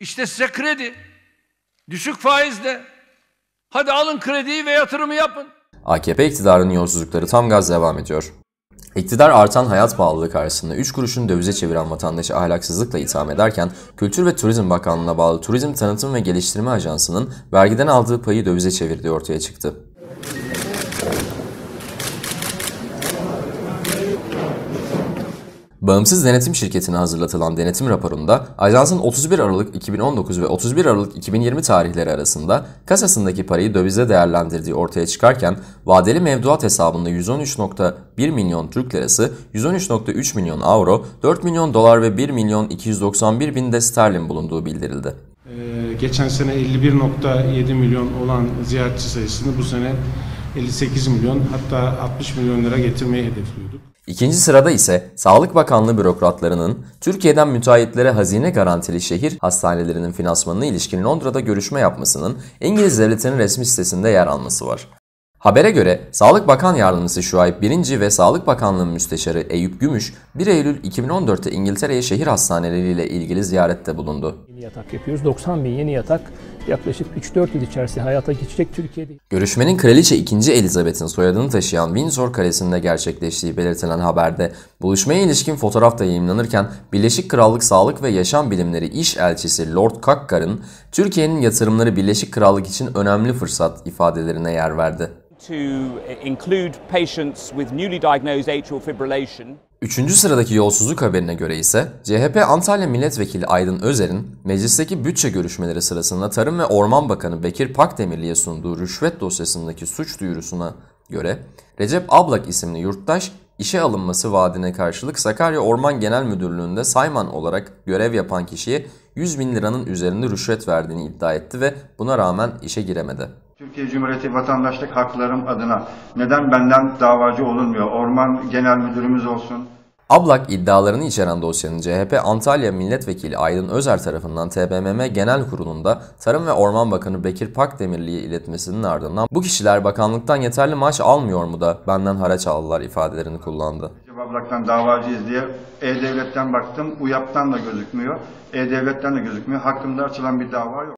İşte size kredi. Düşük faizle. Hadi alın krediyi ve yatırımı yapın. AKP iktidarının yolsuzlukları tam gaz devam ediyor. İktidar artan hayat pahalılığı karşısında 3 kuruşun dövize çeviren vatandaşı ahlaksızlıkla itham ederken Kültür ve Turizm Bakanlığı'na bağlı Turizm Tanıtım ve Geliştirme Ajansı'nın vergiden aldığı payı dövize çevirdiği ortaya çıktı. Bağımsız denetim şirketine hazırlatılan denetim raporunda ajansın 31 Aralık 2019 ve 31 Aralık 2020 tarihleri arasında kasasındaki parayı dövize değerlendirdiği ortaya çıkarken vadeli mevduat hesabında 113.1 milyon Türk lirası, 113.3 milyon avro, 4 milyon dolar ve 1 milyon 291 bin de sterlin bulunduğu bildirildi. Ee, geçen sene 51.7 milyon olan ziyaretçi sayısını bu sene 58 milyon hatta 60 milyon lira getirmeyi hedefliyorduk. İkinci sırada ise Sağlık Bakanlığı bürokratlarının Türkiye'den müteahhitlere hazine garantili şehir hastanelerinin finansmanına ilişkin Londra'da görüşme yapmasının İngiliz devletinin resmi sitesinde yer alması var. Habere göre Sağlık Bakan Yardımcısı Şuayb Birinci ve Sağlık Bakanlığı Müsteşarı Eyüp Gümüş 1 Eylül 2014'te İngiltere'ye şehir hastaneleriyle ilgili ziyarette bulundu. Yatak yapıyoruz. 90 bin yeni yatak yaklaşık 3-4 yıl içerisinde hayata geçecek Türkiye'de. Görüşmenin Kraliçe 2. Elizabeth'in soyadını taşıyan Windsor Kalesi'nde gerçekleştiği belirtilen haberde buluşmaya ilişkin fotoğraf da yayınlanırken Birleşik Krallık Sağlık ve Yaşam Bilimleri İş Elçisi Lord Kakkar'ın Türkiye'nin yatırımları Birleşik Krallık için önemli fırsat ifadelerine yer verdi. To include patients with newly diagnosed atrial fibrillation Üçüncü sıradaki yolsuzluk haberine göre ise CHP Antalya Milletvekili Aydın Özer'in meclisteki bütçe görüşmeleri sırasında Tarım ve Orman Bakanı Bekir Pakdemirli'ye sunduğu rüşvet dosyasındaki suç duyurusuna göre Recep Ablak isimli yurttaş işe alınması vaadine karşılık Sakarya Orman Genel Müdürlüğü'nde sayman olarak görev yapan kişiye 100 bin liranın üzerinde rüşvet verdiğini iddia etti ve buna rağmen işe giremedi. Türkiye Cumhuriyeti vatandaşlık haklarım adına neden benden davacı olunmuyor? Orman Genel Müdürümüz olsun. Ablak iddialarını içeren dosyanın CHP Antalya Milletvekili Aydın Özer tarafından TBMM Genel Kurulu'nda Tarım ve Orman Bakanı Bekir Pakdemirli'ye iletmesinin ardından bu kişiler bakanlıktan yeterli maaş almıyor mu da benden haraç aldılar ifadelerini kullandı. Ablak'tan davacıyız diye E-Devlet'ten baktım. UYAP'tan da gözükmüyor. E-Devlet'ten de gözükmüyor. Hakkımda açılan bir dava yok.